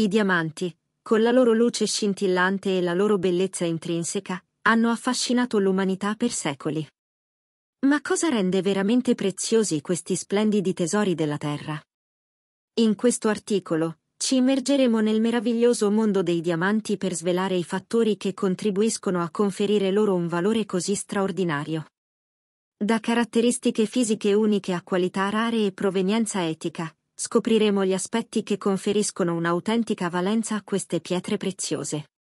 I diamanti, con la loro luce scintillante e la loro bellezza intrinseca, hanno affascinato l'umanità per secoli. Ma cosa rende veramente preziosi questi splendidi tesori della Terra? In questo articolo, ci immergeremo nel meraviglioso mondo dei diamanti per svelare i fattori che contribuiscono a conferire loro un valore così straordinario. Da caratteristiche fisiche uniche a qualità rare e provenienza etica, scopriremo gli aspetti che conferiscono un'autentica valenza a queste pietre preziose.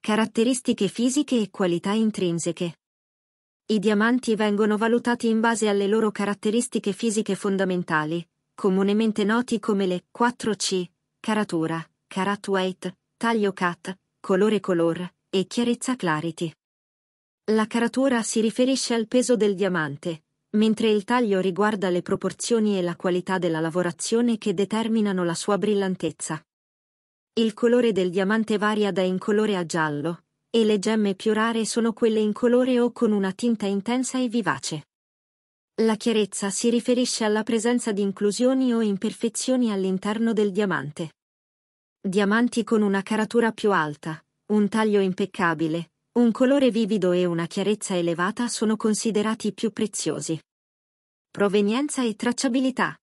Caratteristiche fisiche e qualità intrinseche. I diamanti vengono valutati in base alle loro caratteristiche fisiche fondamentali, comunemente noti come le 4C, caratura, carat weight, taglio cat, colore color, e chiarezza clarity. La caratura si riferisce al peso del diamante, mentre il taglio riguarda le proporzioni e la qualità della lavorazione che determinano la sua brillantezza. Il colore del diamante varia da incolore a giallo, e le gemme più rare sono quelle incolore o con una tinta intensa e vivace. La chiarezza si riferisce alla presenza di inclusioni o imperfezioni all'interno del diamante. Diamanti con una caratura più alta, un taglio impeccabile, un colore vivido e una chiarezza elevata sono considerati più preziosi. Provenienza e tracciabilità.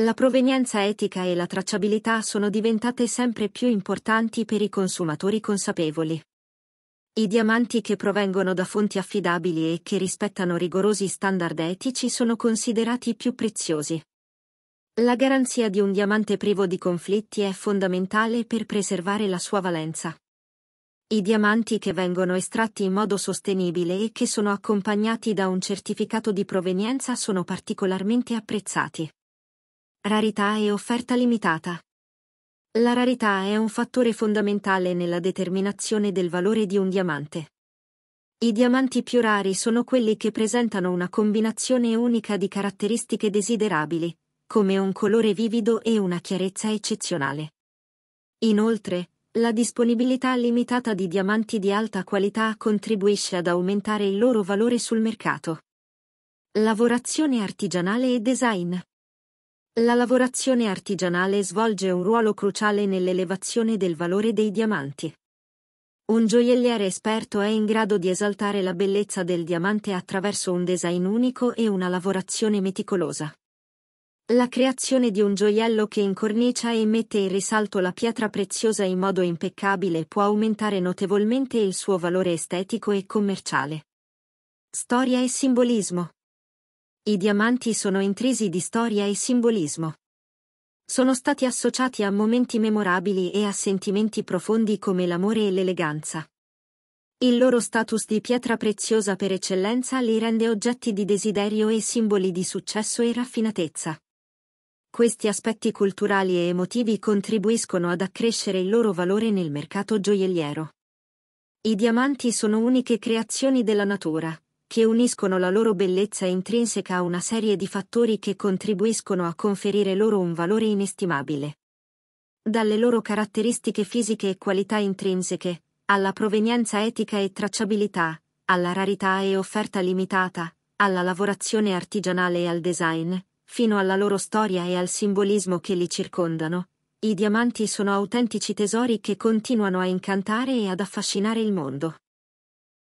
La provenienza etica e la tracciabilità sono diventate sempre più importanti per i consumatori consapevoli. I diamanti che provengono da fonti affidabili e che rispettano rigorosi standard etici sono considerati più preziosi. La garanzia di un diamante privo di conflitti è fondamentale per preservare la sua valenza. I diamanti che vengono estratti in modo sostenibile e che sono accompagnati da un certificato di provenienza sono particolarmente apprezzati. Rarità e offerta limitata. La rarità è un fattore fondamentale nella determinazione del valore di un diamante. I diamanti più rari sono quelli che presentano una combinazione unica di caratteristiche desiderabili, come un colore vivido e una chiarezza eccezionale. Inoltre, la disponibilità limitata di diamanti di alta qualità contribuisce ad aumentare il loro valore sul mercato. Lavorazione artigianale e design. La lavorazione artigianale svolge un ruolo cruciale nell'elevazione del valore dei diamanti. Un gioielliere esperto è in grado di esaltare la bellezza del diamante attraverso un design unico e una lavorazione meticolosa. La creazione di un gioiello che incornicia e mette in risalto la pietra preziosa in modo impeccabile può aumentare notevolmente il suo valore estetico e commerciale. Storia e simbolismo. I diamanti sono intrisi di storia e simbolismo. Sono stati associati a momenti memorabili e a sentimenti profondi come l'amore e l'eleganza. Il loro status di pietra preziosa per eccellenza li rende oggetti di desiderio e simboli di successo e raffinatezza. Questi aspetti culturali e emotivi contribuiscono ad accrescere il loro valore nel mercato gioielliero. I diamanti sono uniche creazioni della natura, che uniscono la loro bellezza intrinseca a una serie di fattori che contribuiscono a conferire loro un valore inestimabile. Dalle loro caratteristiche fisiche e qualità intrinseche, alla provenienza etica e tracciabilità, alla rarità e offerta limitata, alla lavorazione artigianale e al design, fino alla loro storia e al simbolismo che li circondano, i diamanti sono autentici tesori che continuano a incantare e ad affascinare il mondo.